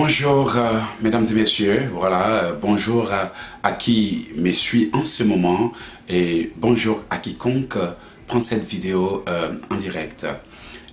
Bonjour, euh, mesdames et messieurs. Voilà, euh, bonjour à, à qui me suit en ce moment et bonjour à quiconque euh, prend cette vidéo euh, en direct.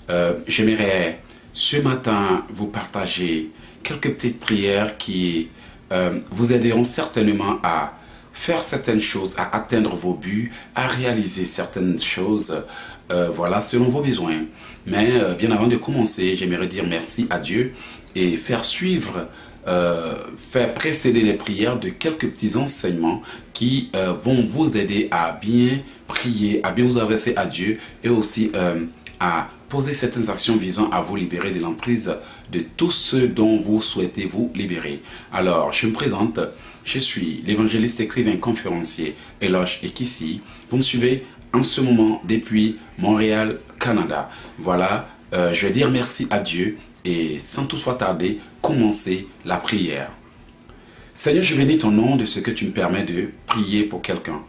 Euh, J'aimerais ce matin vous partager quelques petites prières qui euh, vous aideront certainement à faire certaines choses, à atteindre vos buts, à réaliser certaines choses, euh, voilà, selon vos besoins. Mais euh, bien avant de commencer, j'aimerais dire merci à Dieu et faire suivre, euh, faire précéder les prières de quelques petits enseignements qui euh, vont vous aider à bien prier, à bien vous adresser à Dieu et aussi euh, à poser certaines actions visant à vous libérer de l'emprise de tout ce dont vous souhaitez vous libérer. Alors, je me présente, je suis l'évangéliste écrivain conférencier Eloge Ekissi. Vous me suivez en ce moment depuis Montréal, Canada. Voilà, je vais dire merci à Dieu et sans toutefois tarder, commencer la prière. Seigneur, je bénis ton nom de ce que tu me permets de prier pour quelqu'un.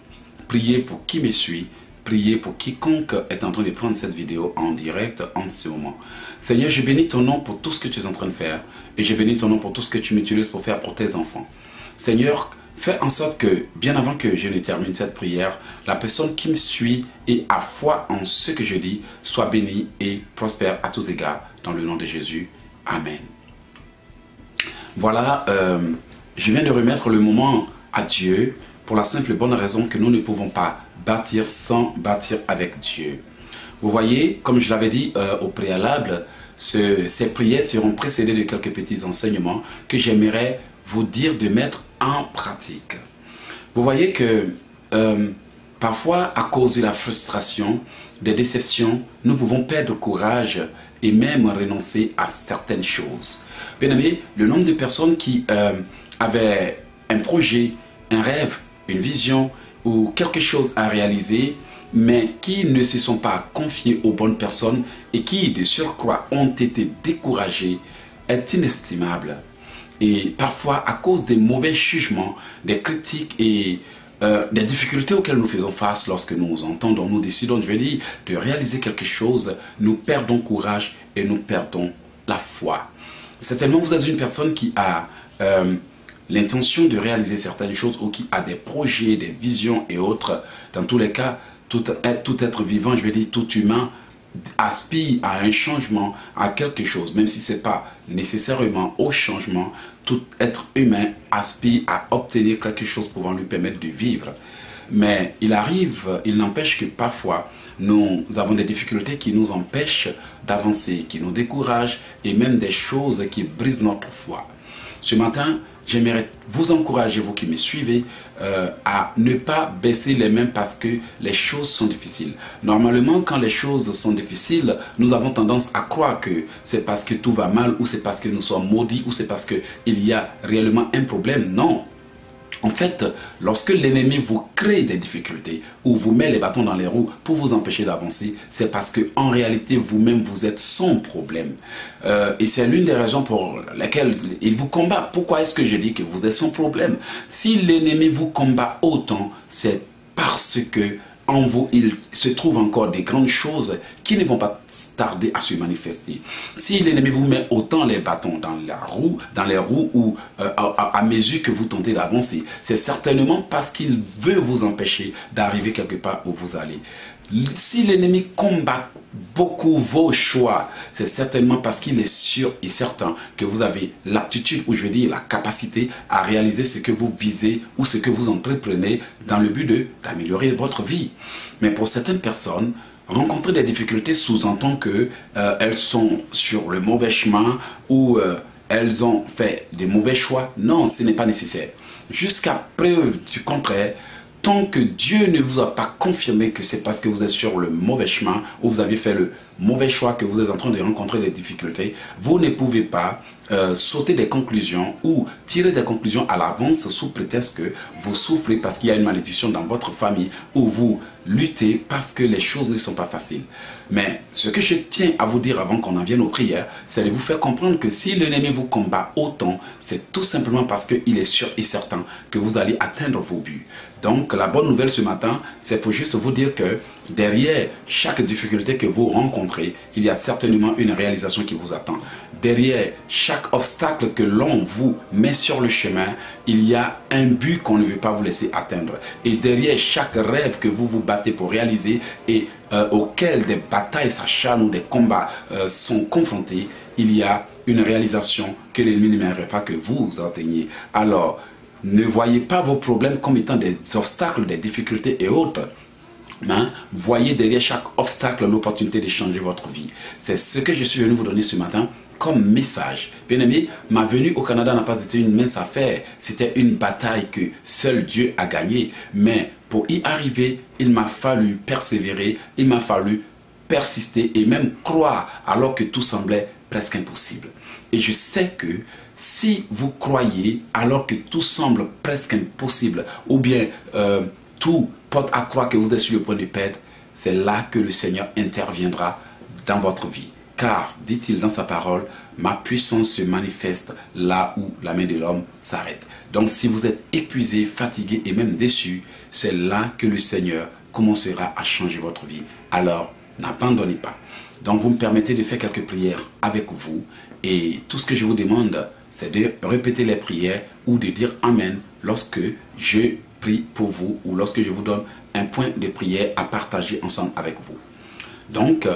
Prier pour qui me suit, prier pour quiconque est en train de prendre cette vidéo en direct en ce moment. Seigneur, je bénis ton nom pour tout ce que tu es en train de faire et je bénis ton nom pour tout ce que tu m'utilises pour faire pour tes enfants. Seigneur, fais en sorte que, bien avant que je ne termine cette prière, la personne qui me suit et a foi en ce que je dis soit bénie et prospère à tous égards. Dans le nom de Jésus. Amen. Voilà, euh, je viens de remettre le moment à Dieu pour la simple bonne raison que nous ne pouvons pas bâtir sans bâtir avec Dieu. Vous voyez, comme je l'avais dit euh, au préalable, ce- ces prières seront précédées de quelques petits enseignements que j'aimerais vous dire de mettre en pratique. Vous voyez que euh, parfois, à cause de la frustration, des déceptions, nous pouvons perdre courage et même renoncer à certaines choses. Bien aimé, le nombre de personnes qui euh, avaient un projet, un rêve, une vision ou quelque chose à réaliser, mais qui ne se sont pas confiés aux bonnes personnes et qui, de surcroît, ont été découragés, est inestimable. Et parfois, à cause des mauvais jugements, des critiques et euh, des difficultés auxquelles nous faisons face lorsque nous entendons, nous décidons, je veux dire, de réaliser quelque chose, nous perdons courage et nous perdons la foi. Certainement, vous êtes une personne qui a euh, l'intention de réaliser certaines choses ou qui a des projets, des visions et autres. Dans tous les cas, tout, être- tout être vivant, je veux dire tout humain, aspire à un changement, à quelque chose, même si ce n'est pas nécessairement au changement, tout être humain aspire à obtenir quelque chose pouvant lui permettre de vivre. Mais il arrive, il n'empêche que parfois, nous avons des difficultés qui nous empêchent d'avancer, qui nous découragent et même des choses qui brisent notre foi. Ce matin, j'aimerais vous encourager, vous qui me suivez, euh, à ne pas baisser les mains parce que les choses sont difficiles. Normalement, quand les choses sont difficiles, nous avons tendance à croire que c'est parce que tout va mal ou c'est parce que nous sommes maudits ou c'est parce qu'il y a réellement un problème. Non. En fait, lorsque l'ennemi vous crée des difficultés ou vous met les bâtons dans les roues pour vous empêcher d'avancer, c'est parce que en réalité vous-même vous êtes son problème. Euh, et c'est l'une des raisons pour lesquelles il vous combat. Pourquoi est-ce que je dis que vous êtes son problème? Si l'ennemi vous combat autant, c'est parce que en vous, il se trouve encore des grandes choses qui ne vont pas tarder à se manifester. Si l'ennemi vous met autant les bâtons dans la roue, dans les roues ou euh, à, mesure que vous tentez d'avancer, c'est certainement parce qu'il veut vous empêcher d'arriver quelque part où vous allez. Si l'ennemi combat beaucoup vos choix, c'est certainement parce qu'il est sûr et certain que vous avez l'aptitude, ou je veux dire la capacité à réaliser ce que vous visez ou ce que vous entreprenez dans le but d'améliorer votre vie. Mais pour certaines personnes, rencontrer des difficultés sous-entend que euh, sont sur le mauvais chemin ou euh, elles ont fait des mauvais choix. Non, ce n'est pas nécessaire. Jusqu'à preuve du contraire, tant que Dieu ne vous a pas confirmé que c'est parce que vous êtes sur le mauvais chemin ou vous avez fait le mauvais choix que vous êtes en train de rencontrer des difficultés, vous ne pouvez pas euh, sauter des conclusions ou tirer des conclusions à l'avance sous prétexte que vous souffrez parce qu'il y a une malédiction dans votre famille ou vous luttez parce que les choses ne sont pas faciles. Mais ce que je tiens à vous dire avant qu'on en vienne aux prières, c'est de vous faire comprendre que si l'ennemi vous combat autant, c'est tout simplement parce qu'il est sûr et certain que vous allez atteindre vos buts. Donc la bonne nouvelle ce matin, c'est pour juste vous dire que derrière chaque difficulté que vous rencontrez, il y a certainement une réalisation qui vous attend. Derrière chaque obstacle que l'on vous met sur le chemin, il y a un but qu'on ne veut pas vous laisser atteindre. Et derrière chaque rêve que vous vous battez pour réaliser et euh, auquel des batailles s'acharnent ou des combats euh, sont confrontés, il y a une réalisation que l'ennemi n'aimerait pas que vous atteigniez. Alors, ne voyez pas vos problèmes comme étant des obstacles, des difficultés et autres. Hein? Voyez derrière chaque obstacle l'opportunité de changer votre vie. C'est ce que je suis venu vous donner ce matin comme message. Bien aimé, ma venue au Canada n'a pas été une mince affaire. C'était une bataille que seul Dieu a gagnée. Mais pour y arriver, il m'a fallu persévérer, il m'a fallu persister et même croire alors que tout semblait presque impossible. Et je sais que si vous croyez alors que tout semble presque impossible, ou bien euh, tout à croire que vous êtes sur le point de perdre, c'est là que le Seigneur interviendra dans votre vie. Car, dit-il dans sa parole, ma puissance se manifeste là où la main de l'homme s'arrête. Donc si vous êtes épuisé, fatigué et même déçu, c'est là que le Seigneur commencera à changer votre vie. Alors, n'abandonnez pas. Donc vous me permettez de faire quelques prières avec vous et tout ce que je vous demande, c'est de répéter les prières ou de dire Amen lorsque je prie pour vous ou lorsque je vous donne un point de prière à partager ensemble avec vous. Donc,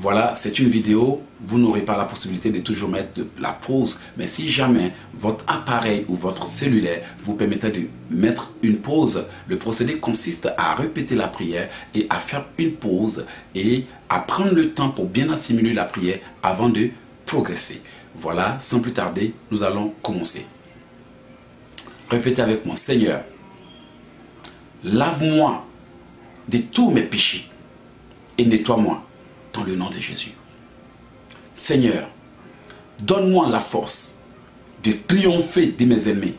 voilà, c'est une vidéo, vous n'aurez pas la possibilité de toujours mettre la pause, mais si jamais votre appareil ou votre cellulaire vous permettait de mettre une pause, le procédé consiste à répéter la prière et à faire une pause et à prendre le temps pour bien assimiler la prière avant de progresser. Voilà, sans plus tarder, nous allons commencer. Répétez avec moi, Seigneur, lave-moi de tous mes péchés et nettoie-moi dans le nom de Jésus. Seigneur, donne-moi la force de triompher de mes ennemis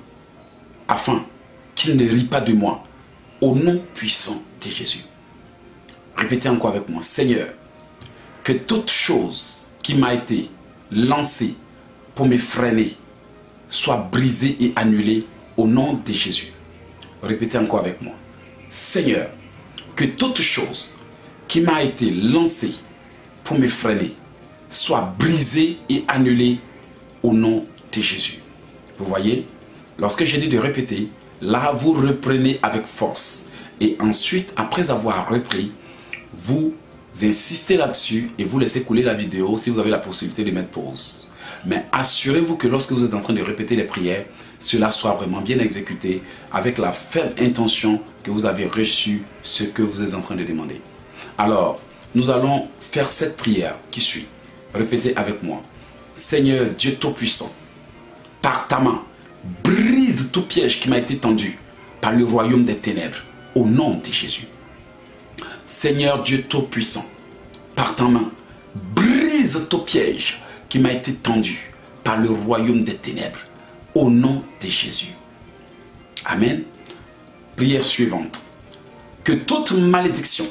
afin qu'ils ne rient pas de moi au nom puissant de Jésus. Répétez encore avec moi, Seigneur, que toute chose qui m'a été lancée pour me freiner soit brisée et annulée au nom de Jésus. Répétez encore avec moi, Seigneur, que toute chose qui m'a été lancée pour me freiner soit brisé et annulé au nom de Jésus. Vous voyez, lorsque j'ai dit de répéter, là vous reprenez avec force. Et ensuite, après avoir repris, vous insistez là-dessus et vous laissez couler la vidéo si vous avez la possibilité de mettre pause. Mais assurez-vous que lorsque vous êtes en train de répéter les prières, cela soit vraiment bien exécuté avec la ferme intention que vous avez reçu ce que vous êtes en train de demander. Alors, nous allons faire cette prière qui suit. Répétez avec moi. Seigneur Dieu Tout-Puissant, par ta main, brise tout piège qui m'a été tendu par le royaume des ténèbres, au nom de Jésus. Seigneur Dieu Tout-Puissant, par ta main, brise tout piège qui m'a été tendu par le royaume des ténèbres, au nom de Jésus. Amen. Prière suivante. Que toute malédiction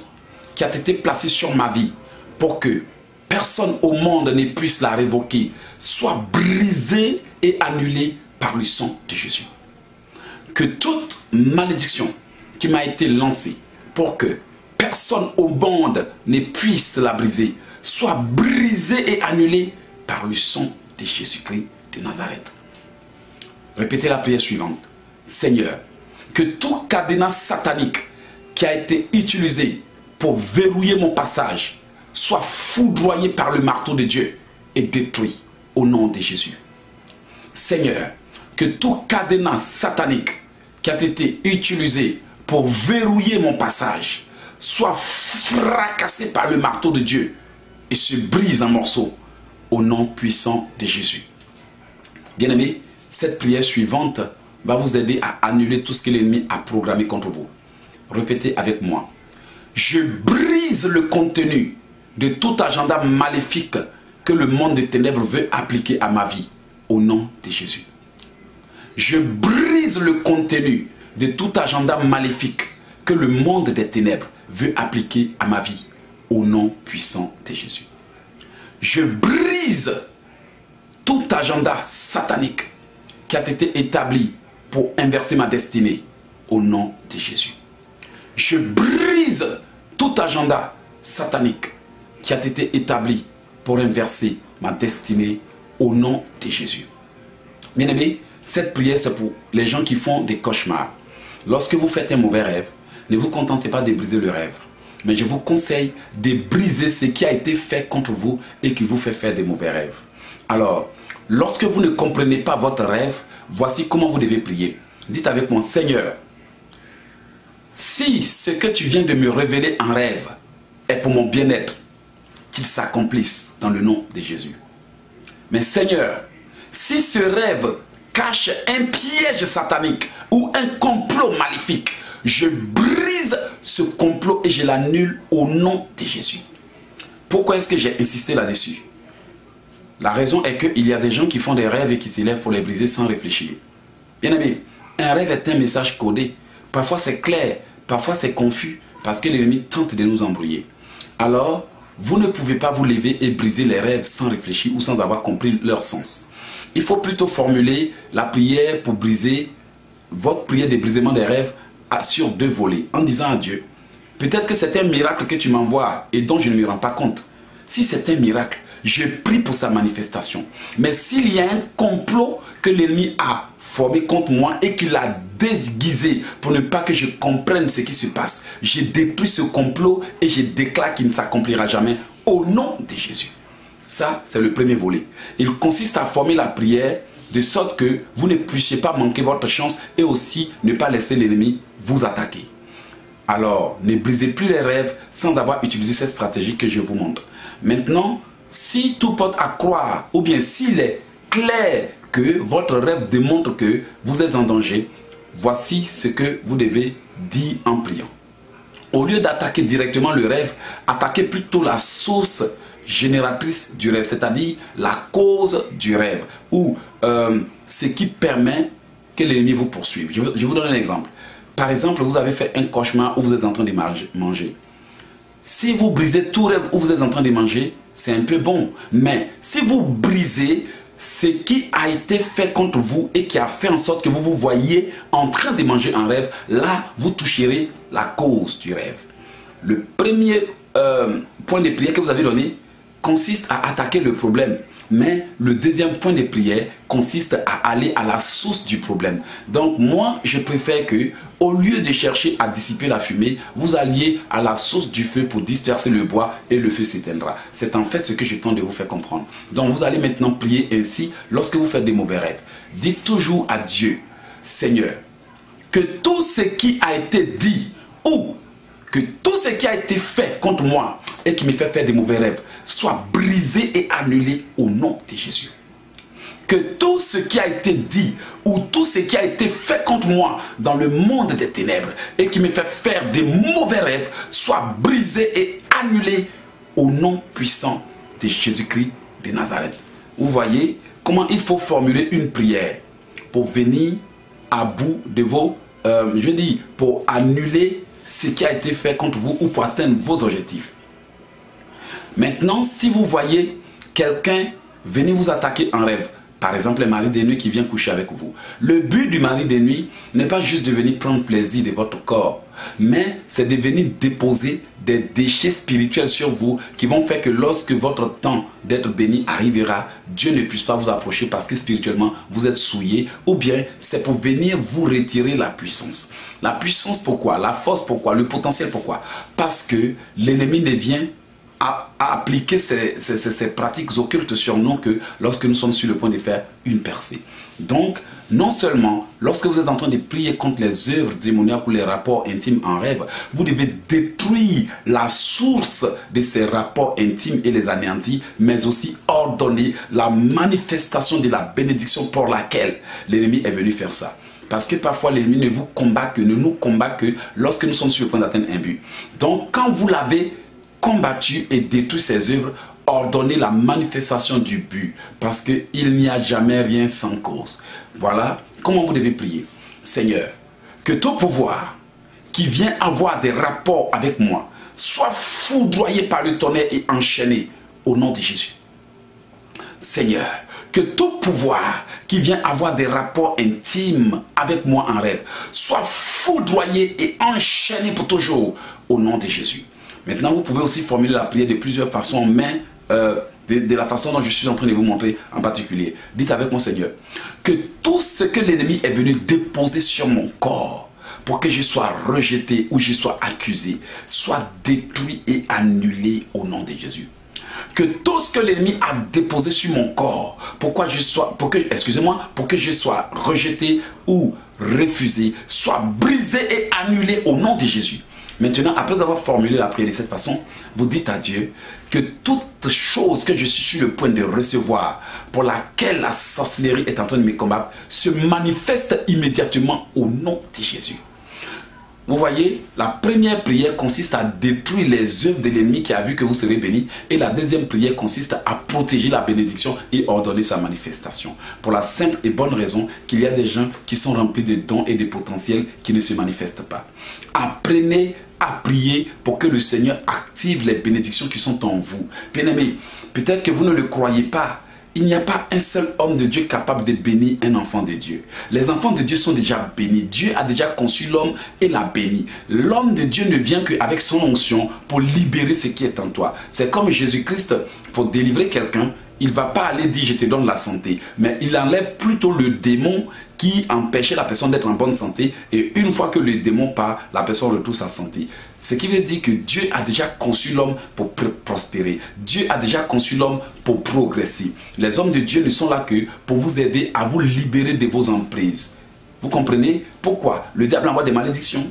qui a été placée sur ma vie pour que personne au monde ne puisse la révoquer, soit brisée et annulée par le sang de Jésus. Que toute malédiction qui m'a été lancée pour que personne au monde ne puisse la briser, soit brisée et annulée par le sang de Jésus-Christ de Nazareth. Répétez la prière suivante. Seigneur, que tout cadenas satanique qui a été utilisé pour verrouiller mon passage soit foudroyé par le marteau de Dieu et détruit au nom de Jésus. Seigneur, que tout cadenas satanique qui a été utilisé pour verrouiller mon passage soit fracassé par le marteau de Dieu et se brise en morceaux au nom puissant de Jésus. Bien-aimé, cette prière suivante va vous aider à annuler tout ce que l'ennemi a programmé contre vous. Répétez avec moi. Je brise le contenu de tout agenda maléfique que le monde des ténèbres veut appliquer à ma vie au nom de Jésus. Je brise le contenu de tout agenda maléfique que le monde des ténèbres veut appliquer à ma vie au nom puissant de Jésus. Je brise tout agenda satanique qui a été établi pour inverser ma destinée au nom de Jésus. je brise tout agenda satanique qui a été établi pour inverser ma destinée au nom de Jésus. Bien aimé, cette prière, c'est pour les gens qui font des cauchemars. Lorsque vous faites un mauvais rêve, ne vous contentez pas de briser le rêve. Mais je vous conseille de briser ce qui a été fait contre vous et qui vous fait faire des mauvais rêves. Alors, lorsque vous ne comprenez pas votre rêve, voici comment vous devez prier. Dites avec moi, Seigneur, si ce que tu viens de me révéler en rêve est pour mon bien-être, qu'il s'accomplisse dans le nom de Jésus. Mais Seigneur, si ce rêve cache un piège satanique ou un complot maléfique, je brise ce complot et je l'annule au nom de Jésus. Pourquoi est-ce que j'ai insisté là-dessus? La raison est qu'il y a des gens qui font des rêves et qui s'élèvent pour les briser sans réfléchir. Bien aimé, un rêve est un message codé. Parfois c'est clair, parfois c'est confus, parce que l'ennemi tente de nous embrouiller. Alors, vous ne pouvez pas vous lever et briser les rêves sans réfléchir ou sans avoir compris leur sens. Il faut plutôt formuler la prière pour briser votre prière de brisement des rêves sur deux volets en disant à Dieu, peut-être que c'est un miracle que tu m'envoies et dont je ne me rends pas compte. Si c'est un miracle, je prie pour sa manifestation. Mais s'il y a un complot que l'ennemi a formé contre moi et qu'il a déguisé pour ne pas que je comprenne ce qui se passe, je détruis ce complot et je déclare qu'il ne s'accomplira jamais au nom de Jésus. Ça, c'est le premier volet. Il consiste à former la prière de sorte que vous ne puissiez pas manquer votre chance et aussi ne pas laisser l'ennemi vous attaquer. Alors, ne brisez plus les rêves sans avoir utilisé cette stratégie que je vous montre. Maintenant, si tout porte à croire, ou bien s'il est clair que votre rêve démontre que vous êtes en danger, voici ce que vous devez dire en priant. Au lieu d'attaquer directement le rêve, attaquez plutôt la source génératrice du rêve, c'est-à-dire la cause du rêve, ou euh, ce qui permet que l'ennemi vous poursuive. Je, vous donne un exemple. Par exemple, vous avez fait un cauchemar où vous êtes en train de manger. Si vous brisez tout rêve où vous êtes en train de manger, c'est un peu bon. Mais si vous brisez ce qui a été fait contre vous et qui a fait en sorte que vous vous voyez en train de manger un rêve, là, vous toucherez la cause du rêve. Le premier euh, point de prière que vous avez donné consiste à attaquer le problème. Mais le deuxième point de prière consiste à aller à la source du problème. Donc moi, je préfère que, au lieu de chercher à dissiper la fumée, vous alliez à la source du feu pour disperser le bois et le feu s'éteindra. C'est en fait ce que je tente de vous faire comprendre. Donc vous allez maintenant prier ainsi lorsque vous faites des mauvais rêves. Dites toujours à Dieu, Seigneur, que tout ce qui a été dit ou que tout ce qui a été fait contre moi qui me fait faire des mauvais rêves soit brisé et annulé au nom de Jésus. Que tout ce qui a été dit ou tout ce qui a été fait contre moi dans le monde des ténèbres et qui me fait faire des mauvais rêves soit brisé et annulé au nom puissant de Jésus-Christ de Nazareth. Vous voyez comment il faut formuler une prière pour venir à bout de vos, euh, je dis, pour annuler ce qui a été fait contre vous ou pour atteindre vos objectifs. Maintenant, si vous voyez quelqu'un venir vous attaquer en rêve, par exemple, un mari des nuits qui vient coucher avec vous. Le but du mari des nuits n'est pas juste de venir prendre plaisir de votre corps, mais c'est de venir déposer des déchets spirituels sur vous qui vont faire que lorsque votre temps d'être béni arrivera, Dieu ne puisse pas vous approcher parce que spirituellement vous êtes souillé, ou bien c'est pour venir vous retirer la puissance. La puissance pourquoi? La force pourquoi? Le potentiel pourquoi? Parce que l'ennemi ne vient à, appliquer ces, pratiques occultes sur nous que lorsque nous sommes sur le point de faire une percée. Donc, non seulement lorsque vous êtes en train de prier contre les œuvres démoniaques ou les rapports intimes en rêve, vous devez détruire la source de ces rapports intimes et les anéantir, mais aussi ordonner la manifestation de la bénédiction pour laquelle l'ennemi est venu faire ça. Parce que parfois l'ennemi ne vous combat que, ne nous combat que lorsque nous sommes sur le point d'atteindre un but. Donc quand vous l'avez combattu et détruit ses œuvres, ordonnez la manifestation du but, parce qu'il n'y a jamais rien sans cause. Voilà comment vous devez prier. Seigneur, que ton pouvoir qui vient avoir des rapports avec moi soit foudroyé par le tonnerre et enchaîné au nom de Jésus. Seigneur, que tout pouvoir qui vient avoir des rapports intimes avec moi en rêve soit foudroyé et enchaîné pour toujours au nom de Jésus. Maintenant, vous pouvez aussi formuler la prière de plusieurs façons, mais euh, de, la façon dont je suis en train de vous montrer en particulier. Dites avec mon Seigneur que tout ce que l'ennemi est venu déposer sur mon corps pour que je sois rejeté ou je sois accusé, soit détruit et annulé au nom de Jésus que tout ce que l'ennemi a déposé sur mon corps, pourquoi je sois, pour que, excusez-moi, pour que je sois rejeté ou refusé, soit brisé et annulé au nom de Jésus. Maintenant, après avoir formulé la prière de cette façon, vous dites à Dieu que toute chose que je suis sur le point de recevoir, pour laquelle la sorcellerie est en train de me combattre, se manifeste immédiatement au nom de Jésus. Vous voyez, la première prière consiste à détruire les œuvres de l'ennemi qui a vu que vous serez béni. Et la deuxième prière consiste à protéger la bénédiction et ordonner sa manifestation. Pour la simple et bonne raison qu'il y a des gens qui sont remplis de dons et de potentiels qui ne se manifestent pas. Apprenez à prier pour que le Seigneur active les bénédictions qui sont en vous. Bien aimé, peut-être que vous ne le croyez pas, il n'y a pas un seul homme de Dieu capable de bénir un enfant de Dieu. Les enfants de Dieu sont déjà bénis. Dieu a déjà conçu l'homme et l'a béni. L'homme de Dieu ne vient qu'avec son onction pour libérer ce qui est en toi. C'est comme Jésus-Christ, pour délivrer quelqu'un, il ne va pas aller dire je te donne la santé, mais il enlève plutôt le démon qui empêchait la personne d'être en bonne santé. Et une fois que le démon part, la personne retrouve sa santé. Ce qui veut dire que Dieu a déjà conçu l'homme pour prospérer. Dieu a déjà conçu l'homme pour progresser. Les hommes de Dieu ne sont là que pour vous aider à vous libérer de vos emprises. Vous comprenez? Pourquoi? Le diable envoie des malédictions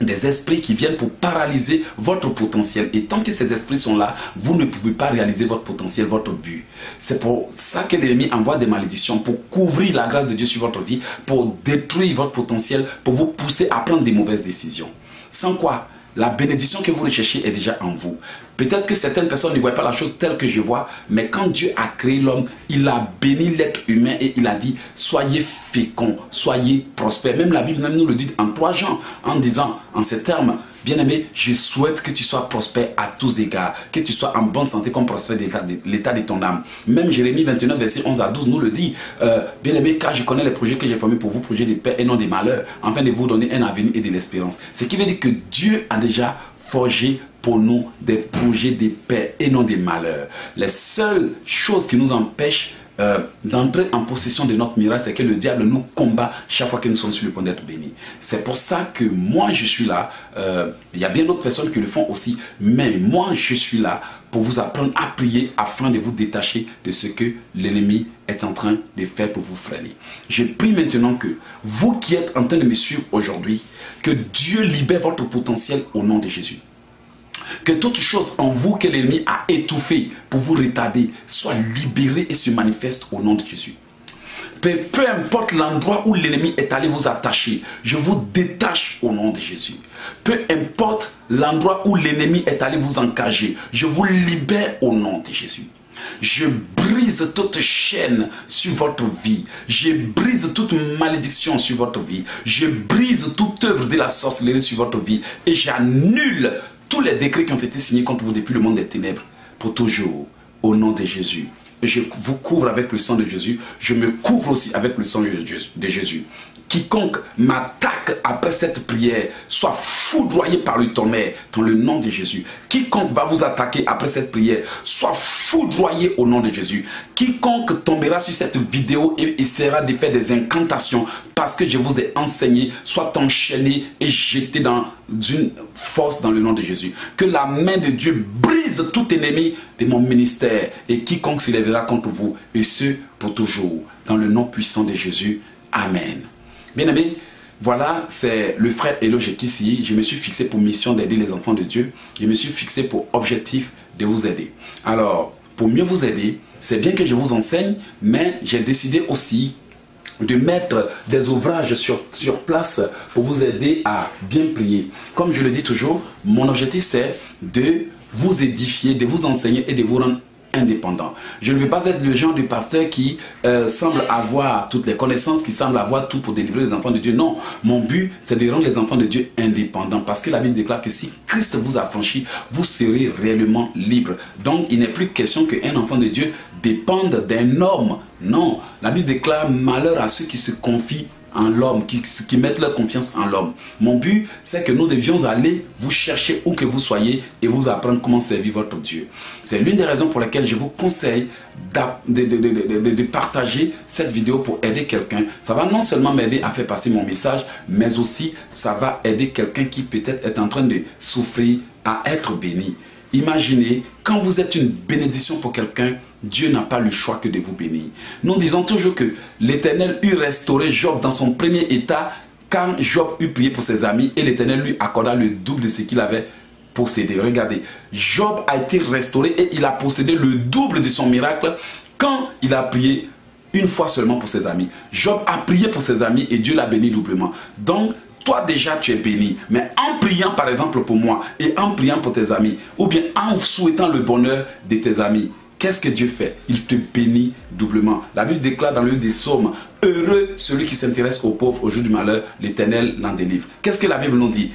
des esprits qui viennent pour paralyser votre potentiel. Et tant que ces esprits sont là, vous ne pouvez pas réaliser votre potentiel, votre but. C'est pour ça que l'ennemi envoie des malédictions, pour couvrir la grâce de Dieu sur votre vie, pour détruire votre potentiel, pour vous pousser à prendre des mauvaises décisions. Sans quoi la bénédiction que vous recherchez est déjà en vous. Peut-être que certaines personnes ne voient pas la chose telle que je vois, mais quand Dieu a créé l'homme, il a béni l'être humain et il a dit soyez féconds, soyez prospères. Même la Bible nous le dit en trois gens, en disant en ces termes Bien-aimé, je souhaite que tu sois prospère à tous égards, que tu sois en bonne santé comme prospère l'état de, ton âme. Même Jérémie 29, verset 11 à 12 nous le dit. Euh, bien-aimé, car je connais les projets que j'ai formés pour vous, projets de paix et non des malheurs, afin de vous donner un avenir et de l'espérance. Ce qui veut dire que Dieu a déjà forgé pour nous des projets de paix et non des malheurs. Les seules choses qui nous empêchent euh, d'entrer en possession de notre miracle, c'est que le diable nous combat chaque fois que nous sommes sur le point d'être bénis. C'est pour ça que moi je suis là. Euh, il y a bien d'autres personnes qui le font aussi, mais moi je suis là pour vous apprendre à prier afin de vous détacher de ce que l'ennemi est en train de faire pour vous freiner. Je prie maintenant que vous qui êtes en train de me suivre aujourd'hui, que Dieu libère votre potentiel au nom de Jésus que toute chose en vous que l'ennemi a étouffé pour vous retarder soit libérée et se manifeste au nom de Jésus. Peu, importe l'endroit où l'ennemi est allé vous attacher, je vous détache au nom de Jésus. Peu importe l'endroit où l'ennemi est allé vous encager, je vous libère au nom de Jésus. Je brise toute chaîne sur votre vie. Je brise toute malédiction sur votre vie. Je brise toute œuvre de la sorcellerie sur votre vie. Et j'annule tous les décrets qui ont été signés contre vous depuis le monde des ténèbres, pour toujours, au nom de Jésus. Je vous couvre avec le sang de Jésus. Je me couvre aussi avec le sang de Jésus. Quiconque m'attaque après cette prière soit foudroyé par le tonnerre dans le nom de Jésus. Quiconque va vous attaquer après cette prière soit foudroyé au nom de Jésus. Quiconque tombera sur cette vidéo et essaiera de faire des incantations parce que je vous ai enseigné soit enchaîné et jeté dans une force dans le nom de Jésus. Que la main de Dieu brise tout ennemi de mon ministère et quiconque s'élèvera contre vous et ce pour toujours. Dans le nom puissant de Jésus. Amen. Bien aimé, voilà, c'est le frère Eloge ici. Je me suis fixé pour mission d'aider les enfants de Dieu. Je me suis fixé pour objectif de vous aider. Alors, pour mieux vous aider, c'est bien que je vous enseigne, mais j'ai décidé aussi de mettre des ouvrages sur, sur place pour vous aider à bien prier. Comme je le dis toujours, mon objectif c'est de vous édifier, de vous enseigner et de vous rendre indépendant. Je ne veux pas être le genre de pasteur qui euh, semble avoir toutes les connaissances, qui semble avoir tout pour délivrer les enfants de Dieu. Non, mon but, c'est de rendre les enfants de Dieu indépendants. Parce que la Bible déclare que si Christ vous a franchi, vous serez réellement libre. Donc, il n'est plus question qu'un enfant de Dieu dépende d'un homme. Non, la Bible déclare malheur à ceux qui se confient en l'homme, qui, mettent leur confiance en l'homme. Mon but, c'est que nous devions aller vous chercher où que vous soyez et vous apprendre comment servir votre Dieu. C'est l'une des raisons pour lesquelles je vous conseille de, partager cette vidéo pour aider quelqu'un. Ça va non seulement m'aider à faire passer mon message, mais aussi ça va aider quelqu'un qui peut-être est en train de souffrir à être béni. Imaginez, quand vous êtes une bénédiction pour quelqu'un, Dieu n'a pas le choix que de vous bénir. Nous disons toujours que l'Éternel eut restauré Job dans son premier état quand Job eut prié pour ses amis et l'Éternel lui accorda le double de ce qu'il avait possédé. Regardez, Job a été restauré et il a possédé le double de son miracle quand il a prié une fois seulement pour ses amis. Job a prié pour ses amis et Dieu l'a béni doublement. Donc, toi déjà tu es béni. Mais en priant par exemple pour moi et en priant pour tes amis, ou bien en souhaitant le bonheur de tes amis, qu'est-ce que Dieu fait? Il te bénit doublement. La Bible déclare dans le des psaumes, heureux celui qui s'intéresse aux pauvres au jour du malheur, l'Éternel l'en délivre. Qu'est-ce que la Bible nous dit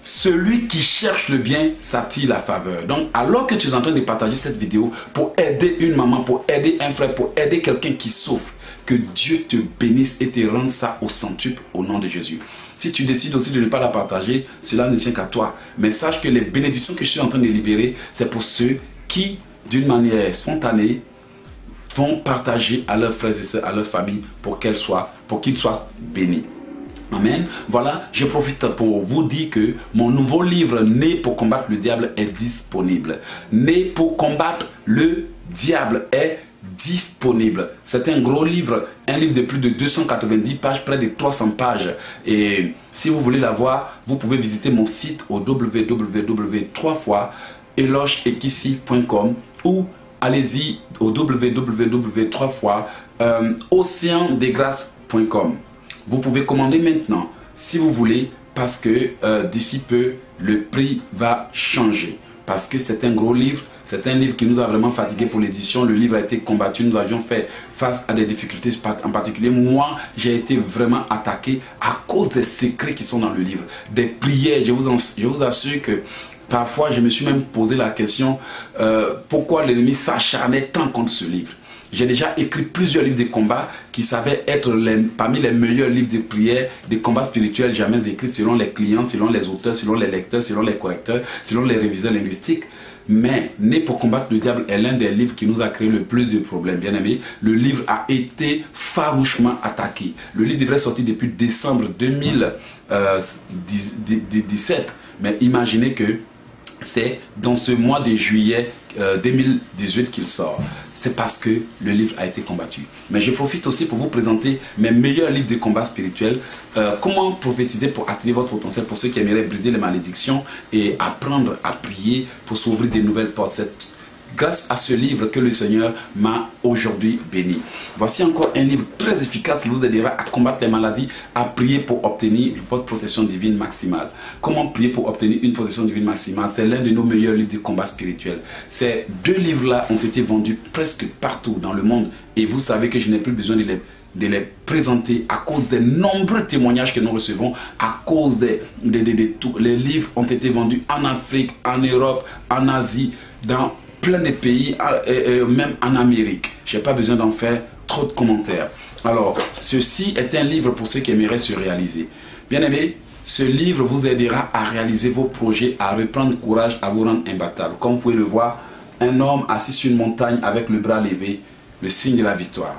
celui qui cherche le bien s'attire la faveur. Donc, alors que tu es en train de partager cette vidéo pour aider une maman, pour aider un frère, pour aider quelqu'un qui souffre, que Dieu te bénisse et te rende ça au centuple au nom de Jésus. Si tu décides aussi de ne pas la partager, cela ne tient qu'à toi. Mais sache que les bénédictions que je suis en train de libérer, c'est pour ceux qui, d'une manière spontanée, vont partager à leurs frères et sœurs, à leur famille, pour qu'elles soient, pour qu'ils soient bénis. Amen. Voilà, je profite pour vous dire que mon nouveau livre Né pour combattre le diable est disponible. Né pour combattre le diable est disponible. C'est un gros livre, un livre de plus de 290 pages, près de 300 pages. Et si vous voulez l'avoir, vous pouvez visiter mon site au www.3fois.elogeekissi.com ou allez-y au www.océandesgrâces.com. Vous pouvez commander maintenant si vous voulez parce que euh, d'ici peu le prix va changer parce que c'est un gros livre, c'est un livre qui nous a vraiment fatigué pour l'édition. Le livre a été combattu, nous avions fait face à des difficultés en particulier. Moi, j'ai été vraiment attaqué à cause des secrets qui sont dans le livre, des prières. Je vous, assure que parfois, je me suis même posé la question euh, pourquoi l'ennemi s'acharnait tant contre ce livre? J'ai déjà écrit plusieurs livres de combat qui savaient être parmi les meilleurs livres de prière, de combat spirituels jamais écrits selon les clients, selon les auteurs, selon les lecteurs, selon les correcteurs, selon les réviseurs linguistiques. Mais Né pour combattre le diable est l'un des livres qui nous a créé le plus de problèmes. Bien aimé, le livre a été farouchement attaqué. Le livre devrait sortir depuis décembre 2017. Mais imaginez que c'est dans ce mois de juillet 2018 euh, qu'il sort. C'est parce que le livre a été combattu. Mais je profite aussi pour vous présenter mes meilleurs livres de combat spirituel. Euh, comment prophétiser pour activer votre potentiel pour ceux qui aimeraient briser les malédictions et apprendre à prier pour s'ouvrir des nouvelles portes? Grâce à ce livre que le Seigneur m'a aujourd'hui béni. Voici encore un livre très efficace qui vous aidera à combattre les maladies, à prier pour obtenir votre protection divine maximale. Comment prier pour obtenir une protection divine maximale C'est l'un de nos meilleurs livres de combat spirituel. Ces deux livres-là ont été vendus presque partout dans le monde et vous savez que je n'ai plus besoin de les présenter à cause des nombreux témoignages que nous recevons, à cause des, des, des, les livres ont été vendus en Afrique, en Europe, en Asie, dans plein de pays, euh, même en Amérique. Je n'ai pas besoin d'en faire trop de commentaires. Alors, ceci est un livre pour ceux qui aimeraient se réaliser. Bien aimé, ce livre vous aidera à réaliser vos projets, à reprendre courage, à vous rendre imbattable. Comme vous pouvez le voir, un homme assis sur une montagne avec le bras levé, le signe de la victoire.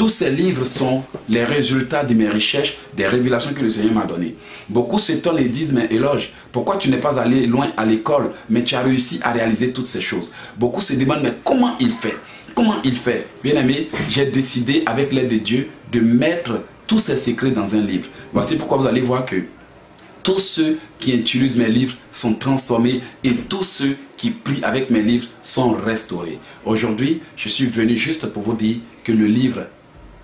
Tous ces livres sont les résultats de mes recherches, des révélations que le Seigneur m'a données. Beaucoup s'étonnent et disent, mais éloge, pourquoi tu n'es pas allé loin à l'école, mais tu as réussi à réaliser toutes ces choses? Beaucoup se demandent, mais comment il fait? Comment il fait? Bien aimé, j'ai décidé, avec l'aide de Dieu, de mettre tous ces secrets dans un livre. Voici pourquoi vous allez voir que tous ceux qui utilisent mes livres sont transformés et tous ceux qui prient avec mes livres sont restaurés. Aujourd'hui, je suis venu juste pour vous dire que le livre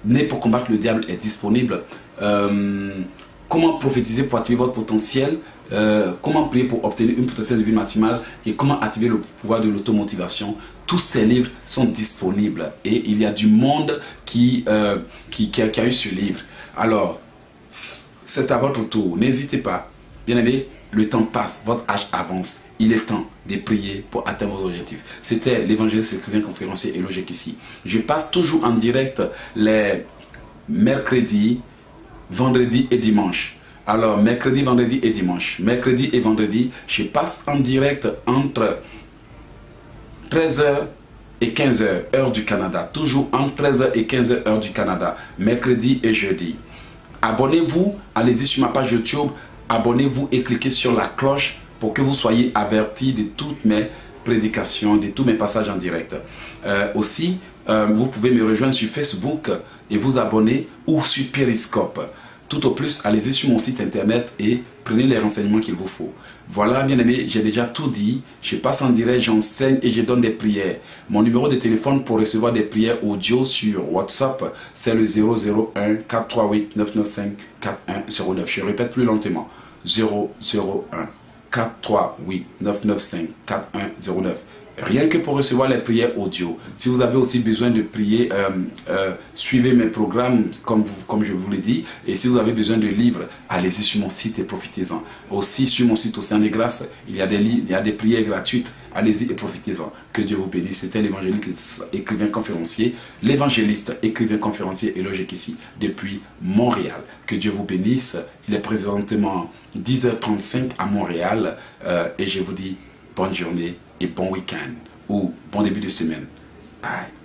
Né pour combattre le diable est disponible. Euh, comment prophétiser pour activer votre potentiel, euh, comment prier pour obtenir une potentiel de vie maximale? Et comment activer le pouvoir de l'automotivation? tous ces livres sont disponibles et il y a du monde qui, euh, qui, qui, a, eu ce livre. Alors, c'est à votre tour. N'hésitez pas. Bien aimé, le temps passe, votre âge avance. Il est temps de prier pour atteindre vos objectifs. C'était l'évangéliste écrivain conférencier logique ici. Je passe toujours en direct les mercredis, vendredis et dimanche. Alors, mercredi, vendredi et dimanche. Mercredi et vendredi, je passe en direct entre 13h et 15h, heure du Canada. Toujours entre 13h et 15h, heure du Canada. Mercredi et jeudi. Abonnez-vous, allez-y sur ma page YouTube, abonnez-vous et cliquez sur la cloche pour que vous soyez avertis de toutes mes prédications, de tous mes passages en direct. Euh, aussi, euh, vous pouvez me rejoindre sur Facebook et vous abonner ou sur Periscope. Tout au plus, allez-y sur mon site internet et prenez les renseignements qu'il vous faut. Voilà, bien aimé, j'ai déjà tout dit. Je passe en direct, j'enseigne et je donne des prières. Mon numéro de téléphone pour recevoir des prières audio sur WhatsApp, c'est le 001 438 995 4109. Je répète plus lentement. 001 438 995 4109 rien que pour recevoir les prières audio. Si vous avez aussi besoin de prier, euh, euh, suivez mes programmes comme, je vous l'ai dit. Et si vous avez besoin de livres, allez-y sur mon site et profitez-en. Aussi sur mon site Océan des Grâces, il y a des, il y a des prières gratuites. Allez-y et profitez-en. Que Dieu vous bénisse. C'était l'évangéliste écrivain conférencier, l'évangéliste écrivain conférencier et logique ici depuis Montréal. Que Dieu vous bénisse. Il est présentement 10h35 à Montréal euh, et je vous dis bonne journée et bon week-end ou bon début de semaine. Bye.